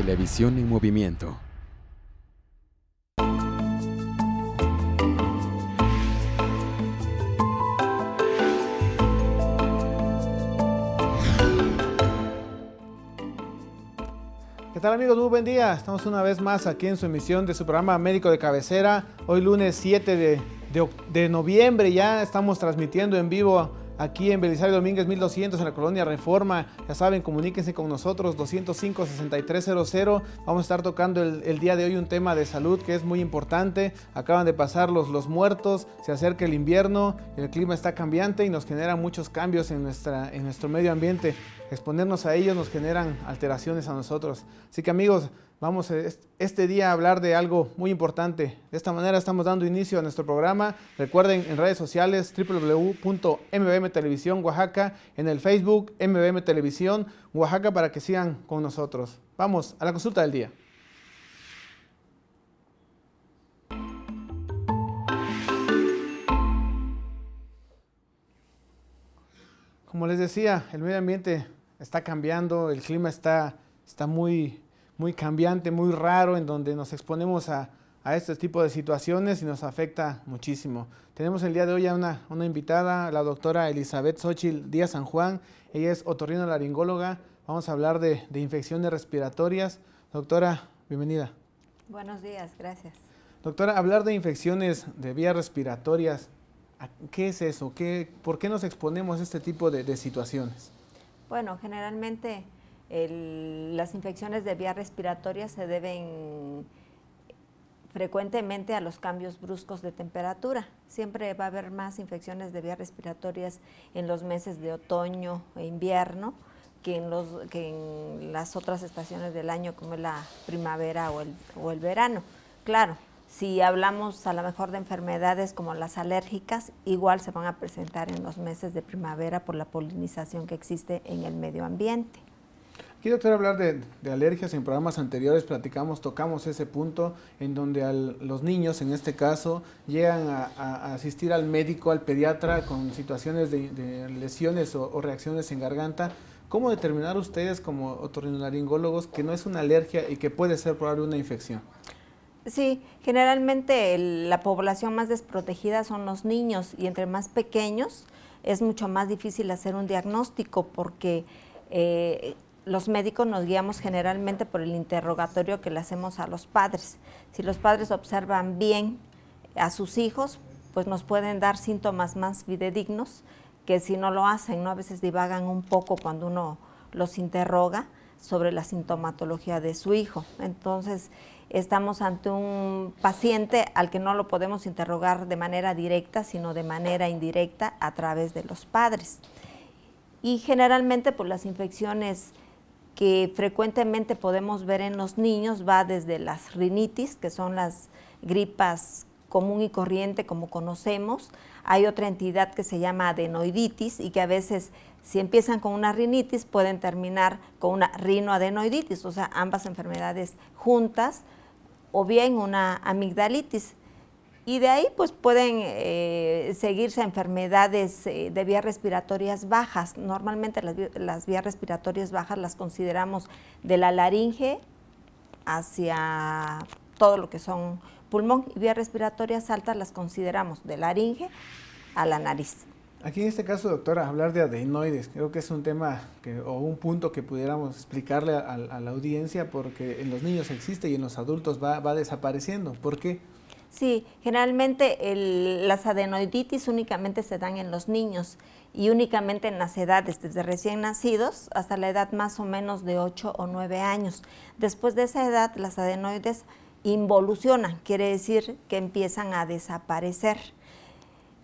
Televisión en movimiento. ¿Qué tal amigos? Muy buen día. Estamos una vez más aquí en su emisión de su programa Médico de Cabecera. Hoy lunes 7 de, de- de noviembre ya estamos transmitiendo en vivo aquí en Belisario Domínguez 1200 en la colonia Reforma. Ya saben, comuníquense con nosotros 205-6300. Vamos a estar tocando el, el día de hoy un tema de salud que es muy importante. Acaban de pasar los, los muertos, se acerca el invierno, el clima está cambiante y nos genera muchos cambios en, nuestra, en nuestro medio ambiente. Exponernos a ellos nos generan alteraciones a nosotros. Así que amigos, vamos est- este día a hablar de algo muy importante. De esta manera estamos dando inicio a nuestro programa. Recuerden en redes sociales www.mbm Televisión Oaxaca, en el Facebook MBM Televisión Oaxaca para que sigan con nosotros. Vamos a la consulta del día. Como les decía, el medio ambiente está cambiando, el clima está, está muy, muy cambiante, muy raro, en donde nos exponemos a, a este tipo de situaciones y nos afecta muchísimo. Tenemos el día de hoy a una, una invitada, la doctora Elizabeth Xochitl Díaz San Juan. Ella es otorrinolaringóloga. Vamos a hablar de, de infecciones respiratorias. Doctora, bienvenida. Buenos días, gracias. Doctora, hablar de infecciones de vías respiratorias, ¿a- ¿qué es eso? ¿Qué, ¿Por qué nos exponemos a este tipo de, de situaciones? Bueno, generalmente el- las infecciones de vías respiratorias se deben frecuentemente a los cambios bruscos de temperatura. Siempre va a haber más infecciones de vías respiratorias en los meses de otoño e invierno que en, las otras estaciones del año como la primavera o el, o el verano. Claro, si hablamos a lo mejor de enfermedades como las alérgicas, igual se van a presentar en los meses de primavera por la polinización que existe en el medio ambiente. Doctora, hablar de, alergias. En programas anteriores platicamos, tocamos ese punto en donde los niños, en este caso, llegan a, asistir al médico, al pediatra, con situaciones de, lesiones o, reacciones en garganta. ¿Cómo determinar ustedes como otorrinolaringólogos que no es una alergia y que puede ser probable una infección? Sí, generalmente la población más desprotegida son los niños y entre más pequeños es mucho más difícil hacer un diagnóstico porque eh, los médicos nos guiamos generalmente por el interrogatorio que le hacemos a los padres. Si los padres observan bien a sus hijos, pues nos pueden dar síntomas más fidedignos que si no lo hacen, ¿no? A veces divagan un poco cuando uno los interroga sobre la sintomatología de su hijo. Entonces, estamos ante un paciente al que no lo podemos interrogar de manera directa, sino de manera indirecta a través de los padres. Y generalmente, pues las infecciones que frecuentemente podemos ver en los niños va desde las rinitis, que son las gripas común y corriente como conocemos. Hay otra entidad que se llama adenoiditis y que a veces si empiezan con una rinitis pueden terminar con una rinoadenoiditis, o sea, ambas enfermedades juntas, o bien una amigdalitis. Y de ahí pues pueden eh, seguirse enfermedades eh, de vías respiratorias bajas. Normalmente las, vías respiratorias bajas las consideramos de la laringe hacia todo lo que son pulmón y vías respiratorias altas las consideramos de laringe a la nariz. Aquí en este caso, doctora, hablar de adenoides, creo que es un tema que, o un punto que pudiéramos explicarle a, a la audiencia porque en los niños existe y en los adultos va, va desapareciendo. ¿Por qué? Sí, generalmente el- las adenoiditis únicamente se dan en los niños y únicamente en las edades desde recién nacidos hasta la edad más o menos de 8 o 9 años. Después de esa edad las adenoides involucionan, quiere decir que empiezan a desaparecer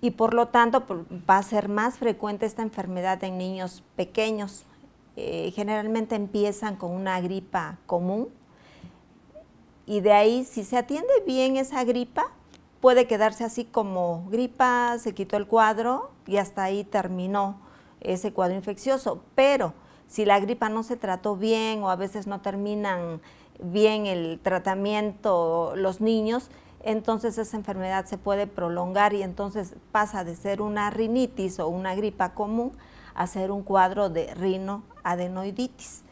y por lo tanto va a ser más frecuente esta enfermedad en niños pequeños. Eh, generalmente empiezan con una gripa común y de ahí si se atiende bien esa gripa, puede quedarse así como gripa, se quitó el cuadro y hasta ahí terminó ese cuadro infeccioso. Pero si la gripa no se trató bien o a veces no terminan bien el tratamiento los niños, entonces esa enfermedad se puede prolongar y entonces pasa de ser una rinitis o una gripa común a ser un cuadro de rinoadenoiditis.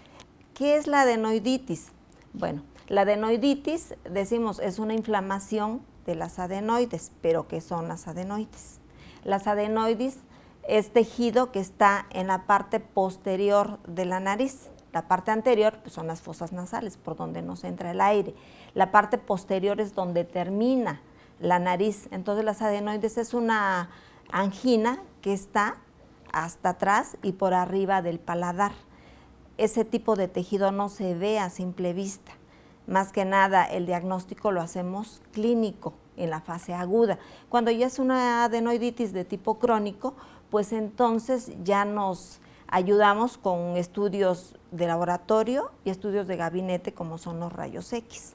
¿Qué es la adenoiditis? Bueno, la adenoiditis, decimos, es una inflamación de las adenoides, pero ¿qué son las adenoides? Las adenoides es tejido que está en la parte posterior de la nariz. La parte anterior pues, son las fosas nasales, por donde nos entra el aire. La parte posterior es donde termina la nariz. Entonces las adenoides es una angina que está hasta atrás y por arriba del paladar. Ese tipo de tejido no se ve a simple vista. Más que nada el diagnóstico lo hacemos clínico en la fase aguda. Cuando ya es una adenoiditis de tipo crónico, pues entonces ya nos ayudamos con estudios de laboratorio y estudios de gabinete como son los rayos X.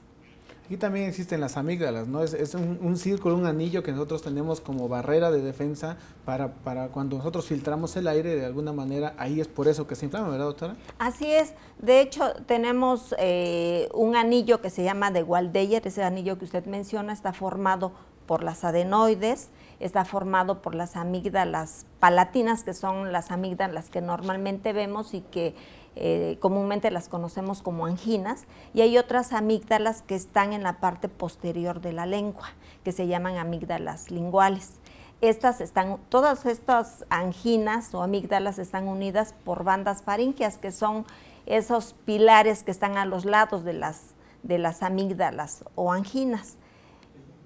Aquí también existen las amígdalas, ¿no? Es, un, círculo, un anillo que nosotros tenemos como barrera de defensa para, para, cuando nosotros filtramos el aire, de alguna manera, ahí es por eso que se inflama, ¿verdad, doctora? Así es. De hecho, tenemos eh, un anillo que se llama de Waldeyer, ese anillo que usted menciona está formado por las adenoides, está formado por las amígdalas palatinas, que son las amígdalas que normalmente vemos y que eh, comúnmente las conocemos como anginas, y hay otras amígdalas que están en la parte posterior de la lengua, que se llaman amígdalas linguales. Estas están, todas estas anginas o amígdalas están unidas por bandas faríngeas, que son esos pilares que están a los lados de las, de las amígdalas o anginas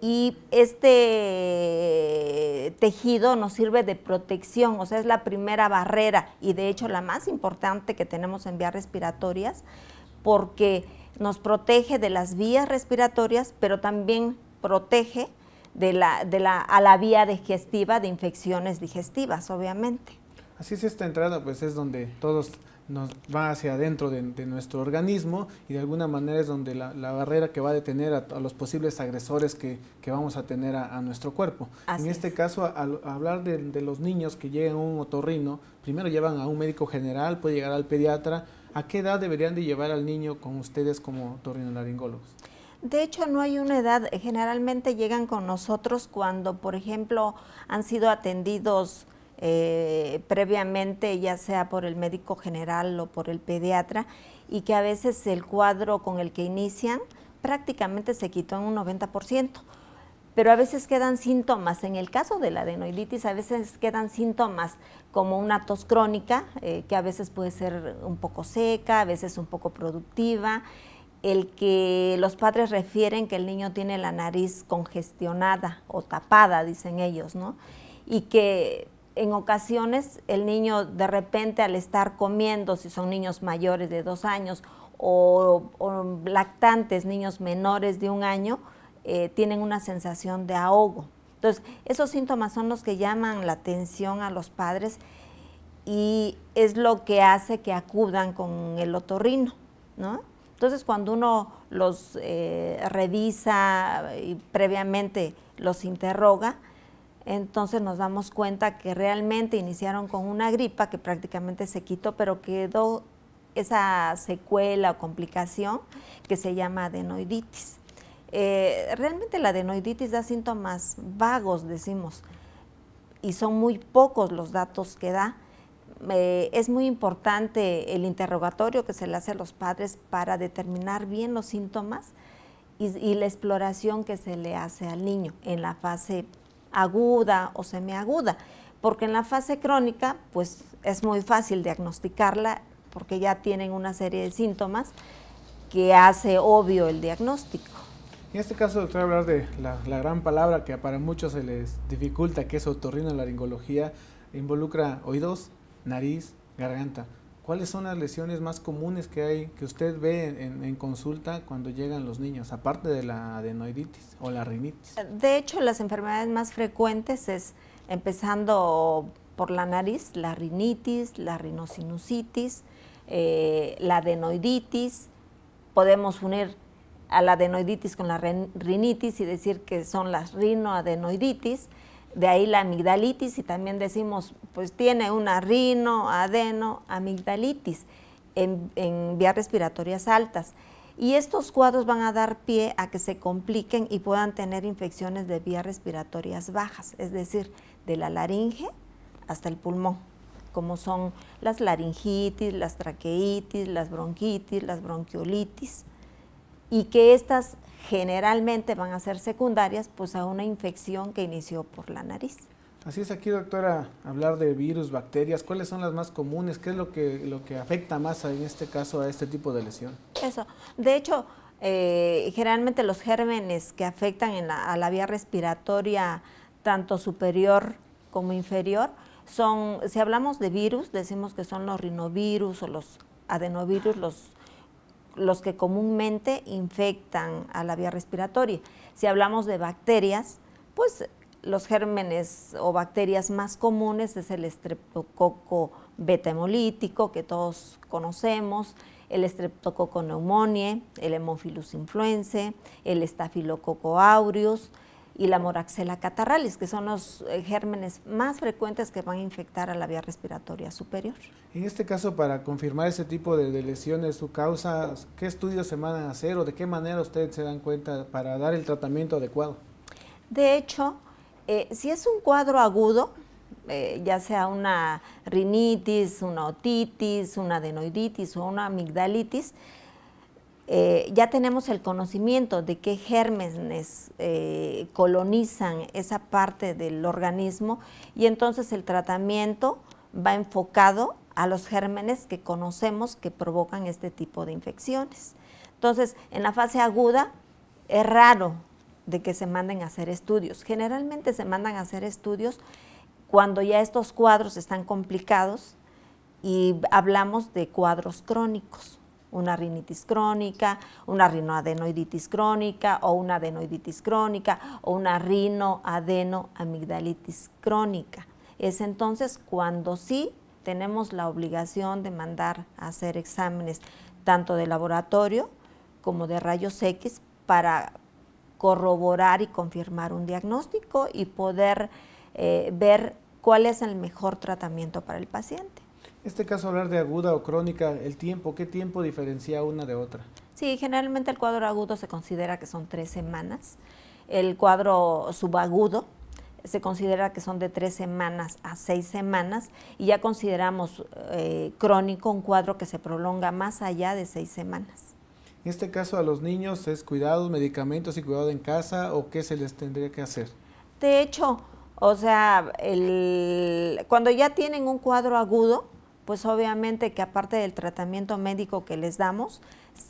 y este tejido nos sirve de protección, o sea, es la primera barrera y de hecho la más importante que tenemos en vías respiratorias porque nos protege de las vías respiratorias, pero también protege de la, de la, a la vía digestiva de infecciones digestivas, obviamente. Así es esta entrada, pues es donde todos nos va hacia adentro de, nuestro organismo y de alguna manera es donde la, barrera que va a detener a, los posibles agresores que, vamos a tener a, nuestro cuerpo. en este caso, al hablar de, los niños que llegan a un otorrino, primero llevan a un médico general, puede llegar al pediatra. ¿A qué edad deberían de llevar al niño con ustedes como otorrinolaringólogos? De hecho, no hay una edad. Generalmente llegan con nosotros cuando, por ejemplo, han sido atendidos eh, previamente, ya sea por el médico general o por el pediatra, y que a veces el cuadro con el que inician prácticamente se quitó en un 90%. Pero a veces quedan síntomas, en el caso de la adenoiditis, a veces quedan síntomas como una tos crónica, eh, que a veces puede ser un poco seca, a veces un poco productiva, el que los padres refieren que el niño tiene la nariz congestionada o tapada, dicen ellos, ¿no? Y que en ocasiones el niño de repente al estar comiendo, si son niños mayores de dos años o, lactantes, niños menores de un año, eh, tienen una sensación de ahogo. Entonces, esos síntomas son los que llaman la atención a los padres y es lo que hace que acudan con el otorrino, ¿no? Entonces, cuando uno los eh, revisa y previamente los interroga, entonces nos damos cuenta que realmente iniciaron con una gripa que prácticamente se quitó, pero quedó esa secuela o complicación que se llama adenoiditis. Eh, realmente la adenoiditis da síntomas vagos, decimos, y son muy pocos los datos que da. Eh, es muy importante el interrogatorio que se le hace a los padres para determinar bien los síntomas y, y la exploración que se le hace al niño en la fase aguda o semiaguda, porque en la fase crónica pues es muy fácil diagnosticarla porque ya tienen una serie de síntomas que hace obvio el diagnóstico. En este caso, doctor, hablar de la, gran palabra que para muchos se les dificulta, que es otorrinolaringología, involucra oídos, nariz, garganta. ¿Cuáles son las lesiones más comunes que hay, que usted ve en, consulta cuando llegan los niños, aparte de la adenoiditis o la rinitis? De hecho, las enfermedades más frecuentes es empezando por la nariz, la rinitis, la rinosinusitis, eh, la adenoiditis. Podemos unir a la adenoiditis con la rinitis y decir que son las rinoadenoiditis de ahí la amigdalitis y también decimos, pues tiene una rino, adeno, amigdalitis en, en vías respiratorias altas. Y estos cuadros van a dar pie a que se compliquen y puedan tener infecciones de vías respiratorias bajas, es decir, de la laringe hasta el pulmón, como son las laringitis, las traqueitis, las bronquitis, las bronquiolitis. y que estas generalmente van a ser secundarias pues a una infección que inició por la nariz. Así es aquí, doctora, hablar de virus, bacterias, ¿cuáles son las más comunes? ¿Qué es lo que, lo que afecta más en este caso a este tipo de lesión? Eso, de hecho, eh, generalmente los gérmenes que afectan a la vía respiratoria, tanto superior como inferior, son, si hablamos de virus, decimos que son los rinovirus o los adenovirus, los, los que comúnmente infectan a la vía respiratoria. Si hablamos de bacterias, pues los gérmenes o bacterias más comunes es el estreptococo beta hemolítico que todos conocemos, el estreptococo pneumoniae, el Hemophilus influenzae, el estafilococo aureus y la moraxella catarralis, que son los eh, gérmenes más frecuentes que van a infectar a la vía respiratoria superior. En este caso, para confirmar ese tipo de, de lesiones, su causa, ¿qué estudios se van a hacer o de qué manera ustedes se dan cuenta para dar el tratamiento adecuado? De hecho, eh, si es un cuadro agudo, eh, ya sea una rinitis, una otitis, una adenoiditis o una amigdalitis, eh, ya tenemos el conocimiento de qué gérmenes colonizan esa parte del organismo y entonces el tratamiento va enfocado a los gérmenes que conocemos que provocan este tipo de infecciones. Entonces, en la fase aguda es raro de que se manden a hacer estudios. Generalmente se mandan a hacer estudios cuando ya estos cuadros están complicados y hablamos de cuadros crónicos, una rinitis crónica, una rinoadenoiditis crónica o una adenoiditis crónica o una rinoadenoamigdalitis crónica. Es entonces cuando sí tenemos la obligación de mandar a hacer exámenes tanto de laboratorio como de rayos X para corroborar y confirmar un diagnóstico y poder eh, ver cuál es el mejor tratamiento para el paciente. Este caso, hablar de aguda o crónica, el tiempo, ¿qué tiempo diferencia una de otra? Sí, generalmente el cuadro agudo se considera que son tres semanas. El cuadro subagudo se considera que son de tres semanas a seis semanas y ya consideramos eh, crónico un cuadro que se prolonga más allá de seis semanas. En este caso a los niños es cuidados, medicamentos y cuidado en casa o qué se les tendría que hacer. De hecho, o sea, el, cuando ya tienen un cuadro agudo, pues obviamente que aparte del tratamiento médico que les damos,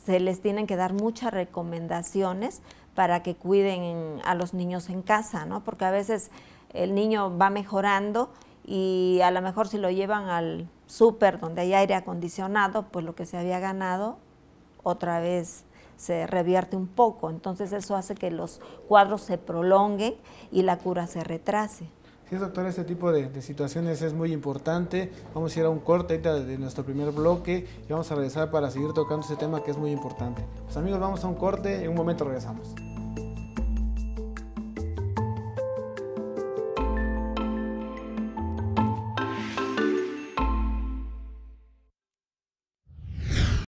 se les tienen que dar muchas recomendaciones para que cuiden a los niños en casa, ¿no? Porque a veces el niño va mejorando y a lo mejor si lo llevan al súper donde hay aire acondicionado, pues lo que se había ganado otra vez se revierte un poco. Entonces eso hace que los cuadros se prolonguen y la cura se retrase. Sí, doctor, este tipo de, situaciones es muy importante. Vamos a ir a un corte de nuestro primer bloque y vamos a regresar para seguir tocando ese tema que es muy importante. Pues amigos, vamos a un corte en un momento regresamos.